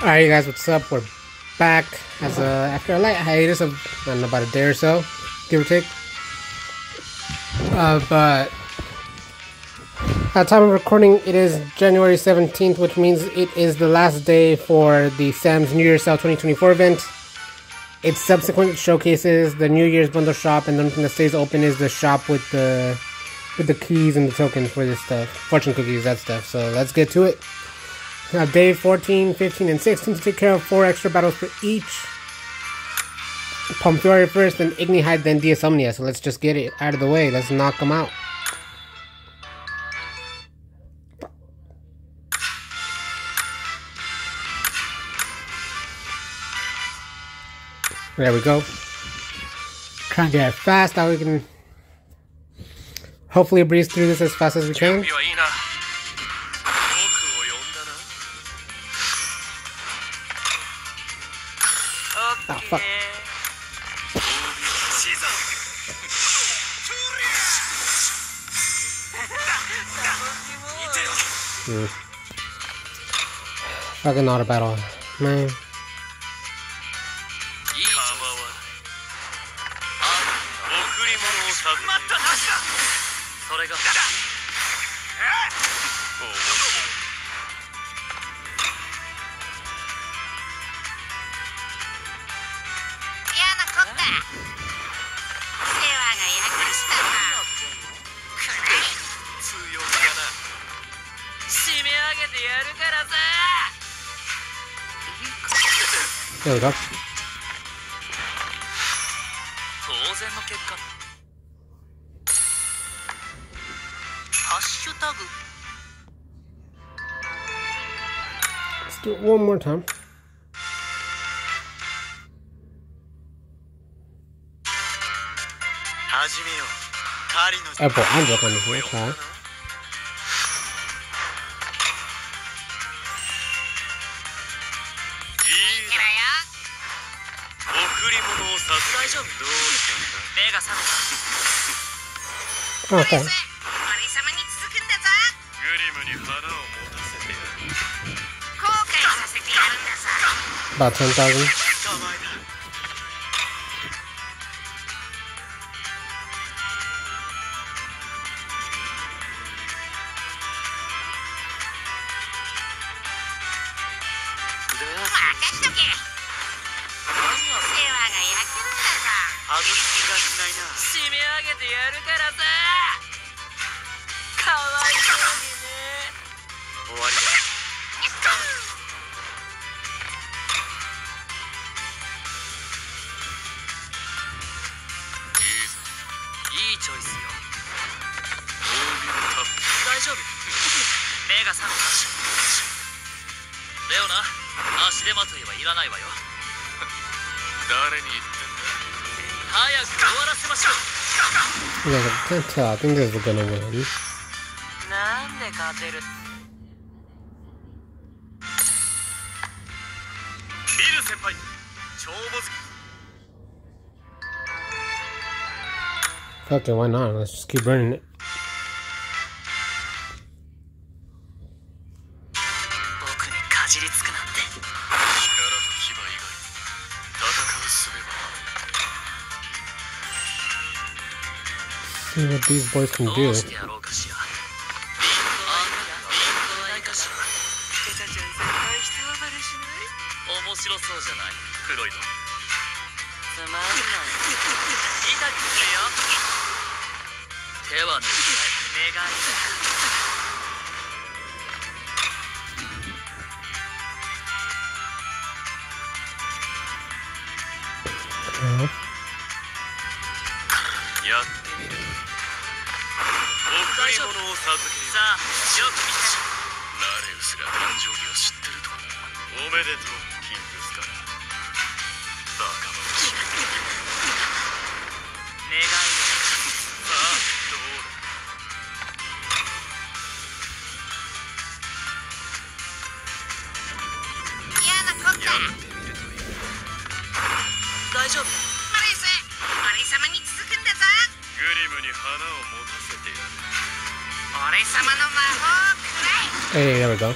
Alright, you guys, what's up? We're back as a, after a light hiatus of I don't know about a day or so, give or take. Uh, but at time of recording, it is January 17th, which means it is the last day for the Sam's New Year's Sale 2024 event. Its subsequent showcases the New Year's bundle shop, and the only thing that stays open is the shop with the with the keys and the tokens for this stuff, fortune cookies, that stuff. So let's get to it. Now, day 14, 15, and 16 to take care of four extra battles for each. Pomefiore first, then Ignihyde, then Diasomnia. So let's just get it out of the way. Let's knock them out. There we go. Try and get it fast. Now we can hopefully breeze through this as fast as we can. Fucking not a battle, man. Yeah. There we go. Let's do it one more time. Apple Android on the そうそう。バーテンダーに。Yeah, I can't. I think this is gonna win. Fuck it, why not? Let's just keep burning it. What these boys can ど do. 授けようさあよく見てラレウスが誕生日を知ってるとはなおめでとう Hey, there we go.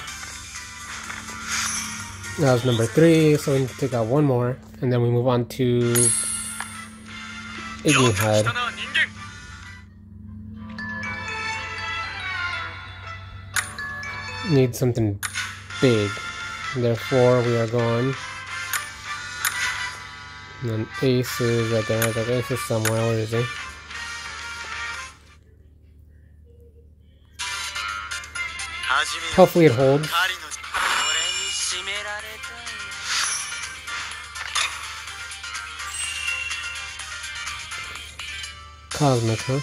That was number three, so we need to take out one more, and then we move on to Iggy Head. Need something big. Therefore, we are going. And then Ace is right there. I was Ace is somewhere. Where is he? Hopefully it holds. Cosmic, huh?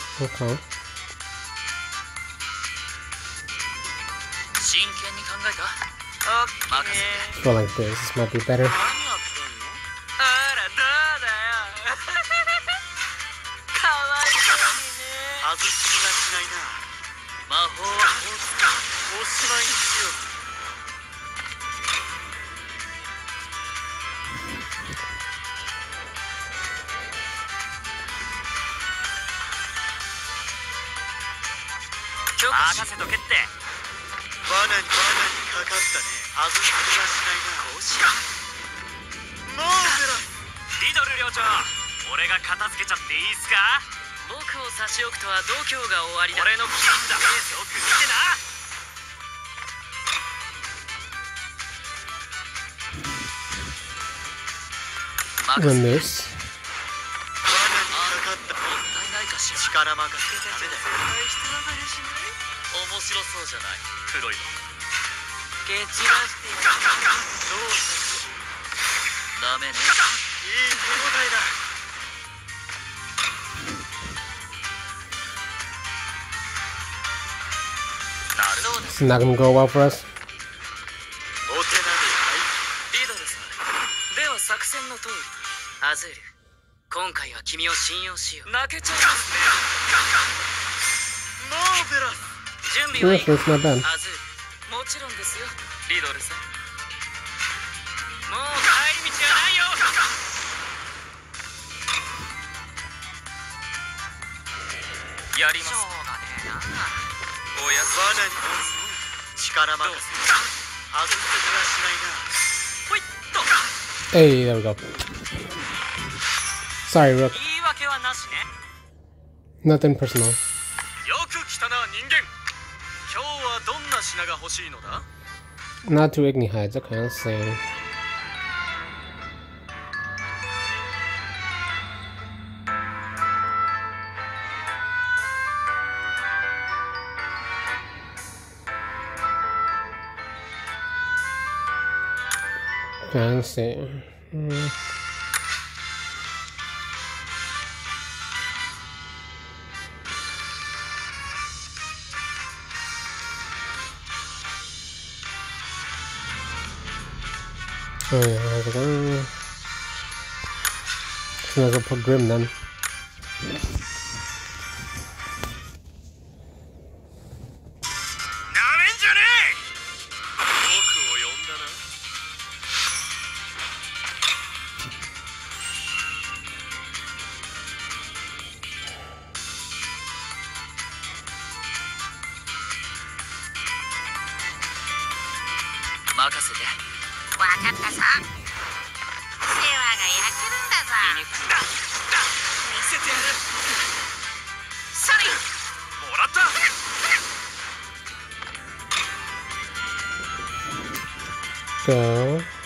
Okay. Go like this, this might be better. 魔法は放つおしまいにしよう任せとけって罠に罠にかかったね外す気がしないなこうしようモーゼラリドル寮長俺が片付けちゃっていいっすか僕を差し置くとは度胸が終わりだ。俺のキッだ。よく見てな Run this. 罠にかかったもったいないかしら力任せダメだよ面白そうじゃない。黒いの蹴散らしてやるどうダメね。いい手応えだ It's not gonna go well for us. アズール今回は君を信用しよう。泣けちゃいますねマーベラス。準備はいい。Yes, it's not bad. アズー。ルもちろんですよ。リドルさん。もう帰り道はないよ。やりますしょうがねえな Hey, there we go. Sorry, Rook. Nothing personal. Not too Ignihydes, okay, let's see. Let's see. Mm. Oh yeah, there's a go. So put Grim then. Now I'm eh?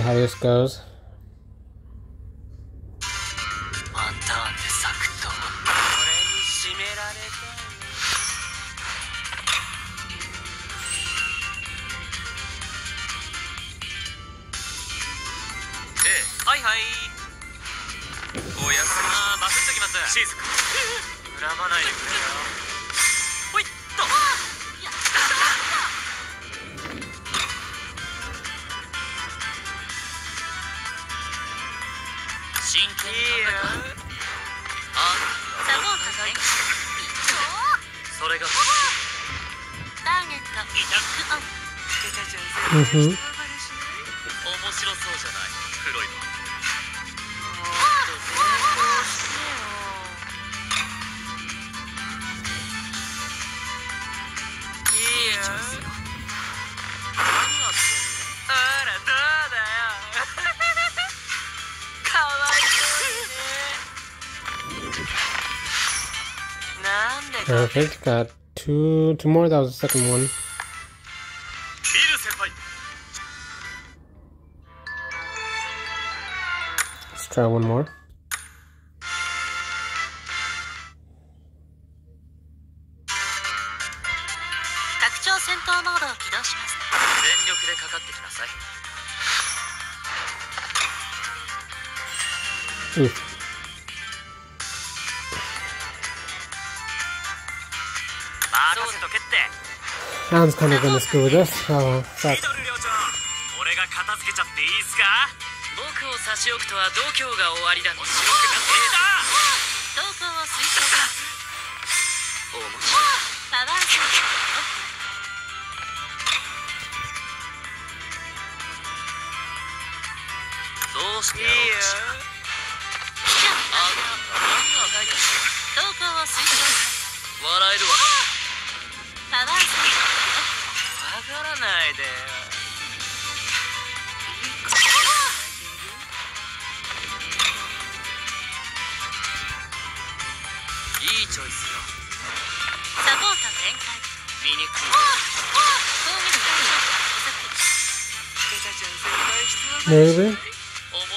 see how this goes. 真剣にうあサポートそれがターゲットたく面白そうじゃない。黒いの。Perfect. Got two, two more. That was the second one. Let's try one more. Oof. Alan's kind of gonna screw with us. Oh, 俺が片付けちゃっていいっすか？僕を差し置くとは度胸が終わりだ面白くなって投稿面白いパワー装置どうし投稿笑えるわらないで。いいチョイスよ。サポー開。い必要だ面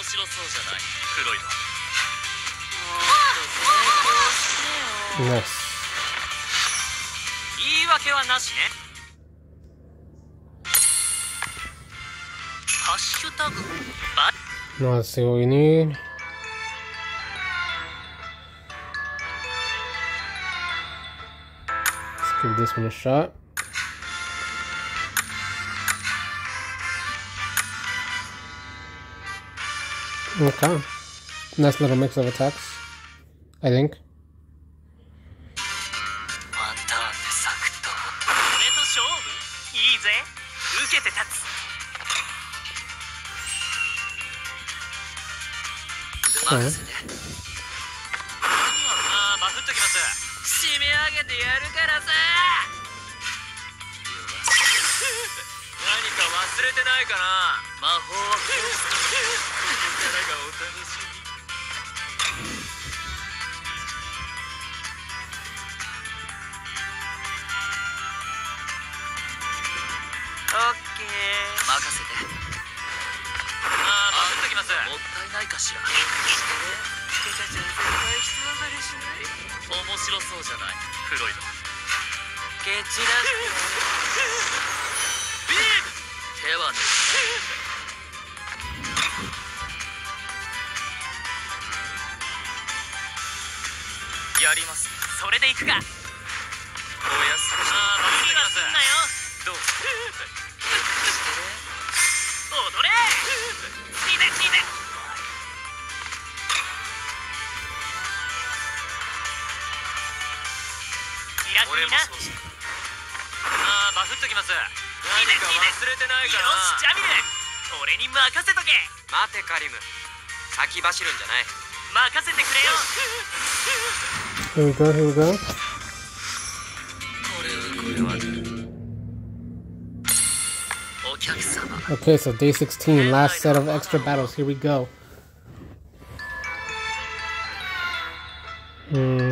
白そうじゃない黒いのナイス言い訳はなしね Now let's see what we need. Let's give this one a shot. Okay. Nice little mix of attacks. I think. ケー。任せて。ああっときます。もったいないかしら。ケチャちゃん先輩質問されしない面白そうじゃない。黒いの。ケチらしビーム手は抜きやります。それでいくかキラキラああバフっときます。何か忘れてないかな。よしジャミル俺に任せとけ。待てカリム。先走るんじゃない。任せてくれよ。Here we go, here we go. これは Okay, so day 16, last set of extra battles. Here we go. Hmm.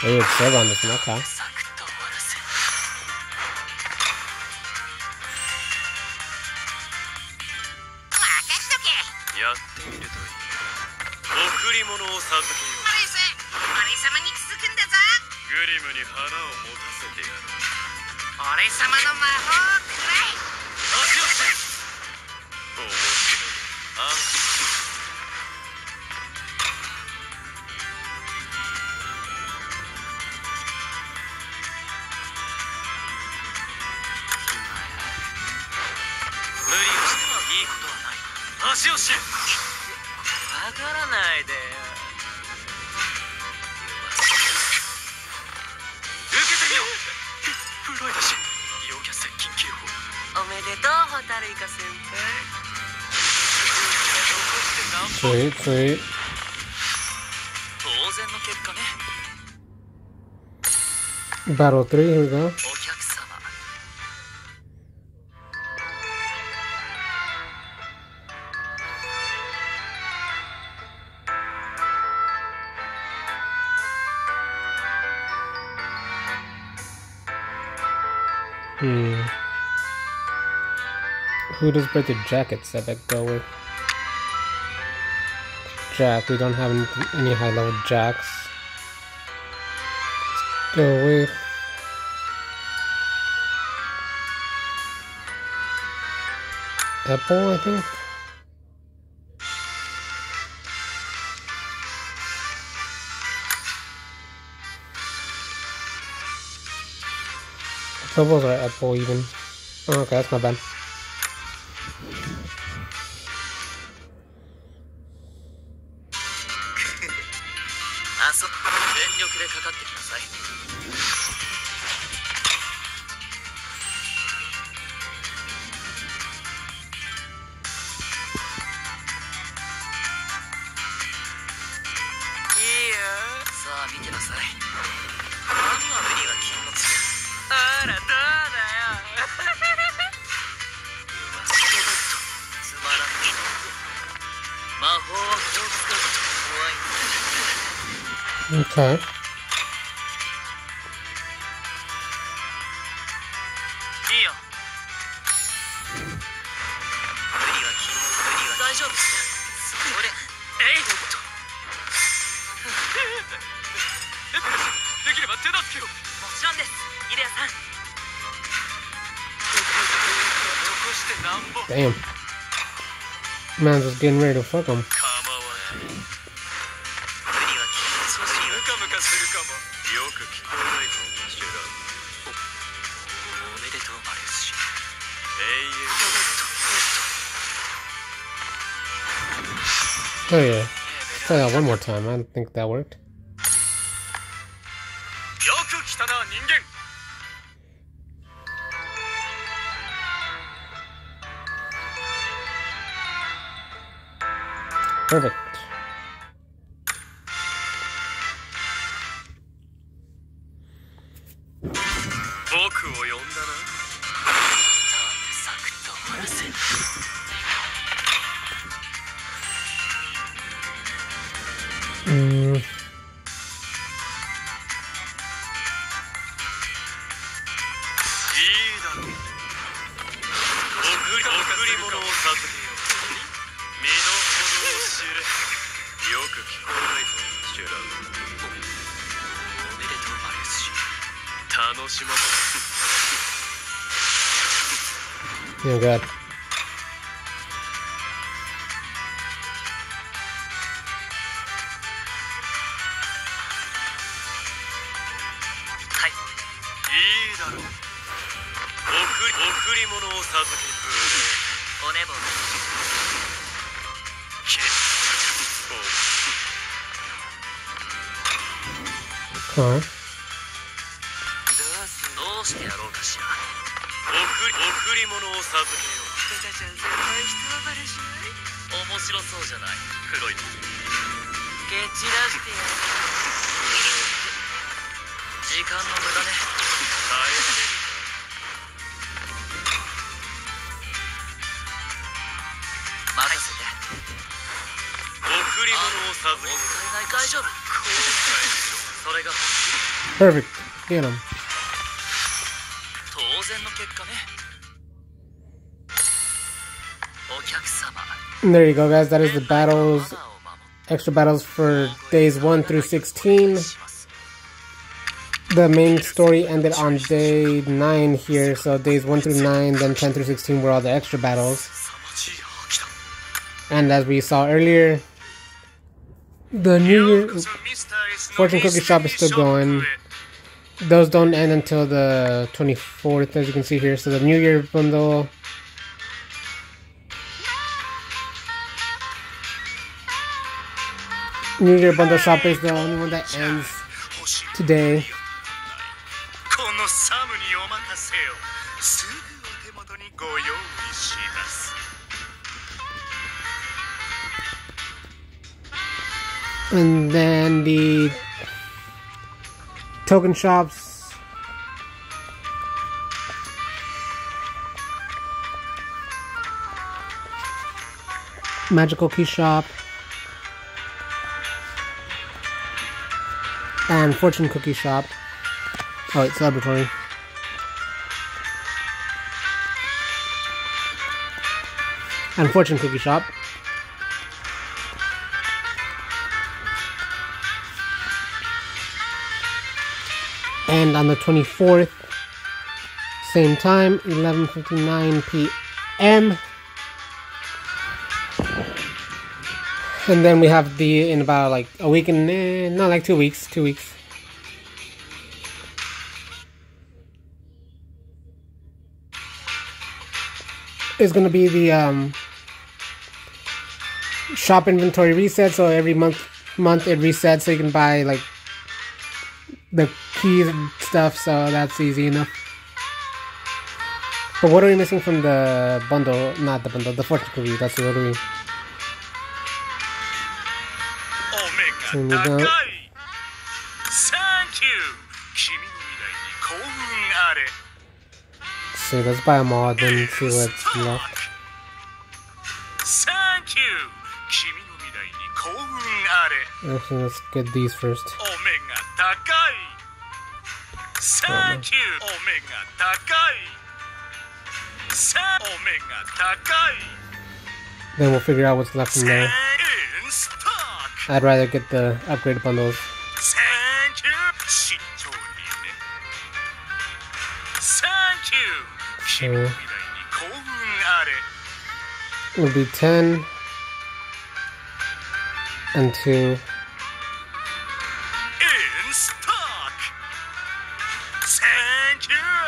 They have seven, okay. いいことはない足をしわからないでよ受けてみようフフロイド氏陽キャ接近警報おめでとうホタルイカ先輩 Sweet, sweet. 当然の結果ね Battle 3, here we go. Who does break the jackets that I go with? Jack, we don't have any, high level jacks. Go with. Epel, I think. Epels or Epel even. Oh, okay, that's not bad. ぼ Damn. Man's just getting ready to fuck him. Oh yeah. Try that one more time. I don't think that worked. Perfect. Oh god. Perfect. Get him. And there you go, guys. That is the battles, extra battles for days 1 through 16. The main story ended on day 9 here, so days 1 through 9, then 10 through 16 were all the extra battles. And as we saw earlier, the New Year Fortune Cookie Shop is still going. Those don't end until the 24th, as you can see here. So the New Year bundle. New Year bundle shop is the only one that ends today. And then the token shops. Magical Key Shop. And Fortune Cookie Shop. Oh, wait, Celebratory. And Fortune Cookie Shop. And on the 24th same time 11:59 p.m. and then we have the in about like a week and eh, not like 2 weeks 2 weeks is going to be the um shop inventory reset so every month month it resets so you can buy like the keys and stuff, so that's easy enough. But what are we missing from the bundle? Not the bundle, the fortune cookie. That's the lottery. Here we go. So let's buy them all, then see what's left. Thank you. Actually, let's get these first. Omega, サンキューお目が高いさお目が高い Then we'll figure out what's left from there. in stock I'd rather get the upgrade bundles. Thank you 慎重にね Thank you 君の未来に幸運あれ It'll be 10 and 2.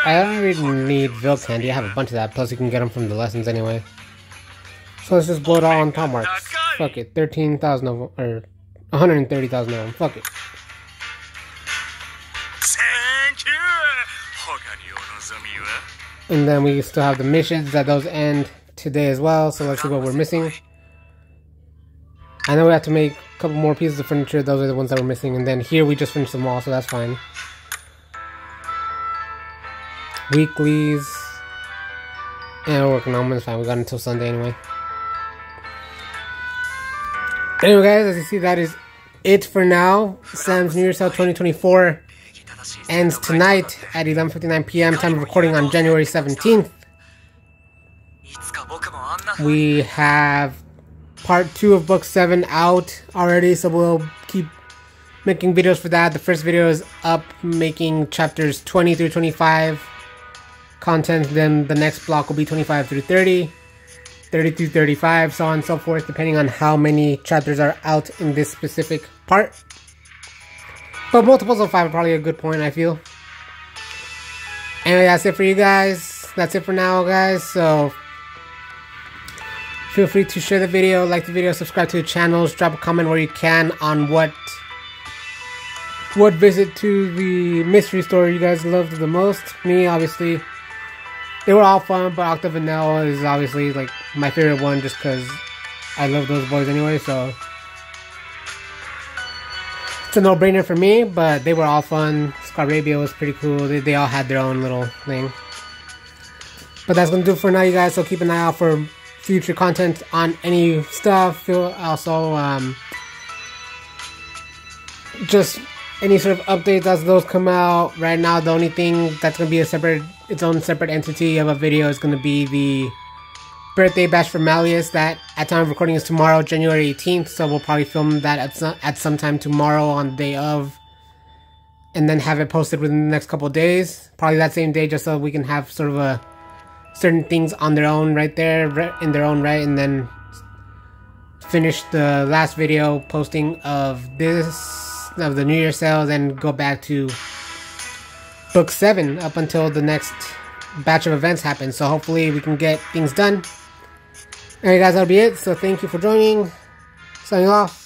I don't really need Vil candy. I have a bunch of that. Plus, you can get them from the lessons anyway. So let's just blow it all on Tom Marks. Fuck it. 13,000 of them. Or 130,000 of them. Fuck it. And then we still have the missions that those end today as well. So let's see what we're missing. I know we have to make a couple more pieces of furniture. Those are the ones that we're missing. And then here we just finished them all, so that's fine weeklies. And yeah, we're working on them. It's fine. We got until Sunday anyway. Anyway, guys, as you see, that is it for now. Sam's New Year's Sale 2024 ends tonight at 11.59 p.m. time of recording on January 17th. We have part 2 of book 7 out already, so we'll keep making videos for that. The first video is up making chapters 20 through 25 content, then the next block will be 25 through 30, 30 through 35, so on and so forth, depending on how many chapters are out in this specific part. But multiples of 5 are probably a good point, I feel. Anyway, that's it for you guys. That's it for now, guys. So, feel free to share the video, like the video, subscribe to the channels, drop a comment where you can on what what visit to the mystery store you guys loved the most. Me, obviously, they were all fun, but Octavinelle is obviously like my favorite one just because I love those boys anyway, so it's a no-brainer for me, but they were all fun. Scarabia was pretty cool. They, they all had their own little thing. But that's gonna do it for now, you guys. So keep an eye out for future content on any stuff. Also um, just any sort of updates as those come out. Right now, the only thing that's gonna be a separate, its own separate entity of a video is gonna be the birthday bash for Malleus. That at time of recording is tomorrow, January 18th. So we'll probably film that at some at some time tomorrow on the day of, and then have it posted within the next couple days. Probably that same day, just so we can have sort of a certain things on their own right there in their own right, and then finish the last video posting of this of the New Year sale, then go back to book seven up until the next batch of events happens. So hopefully we can get things done. Alright guys, that'll be it. So thank you for joining. Signing off.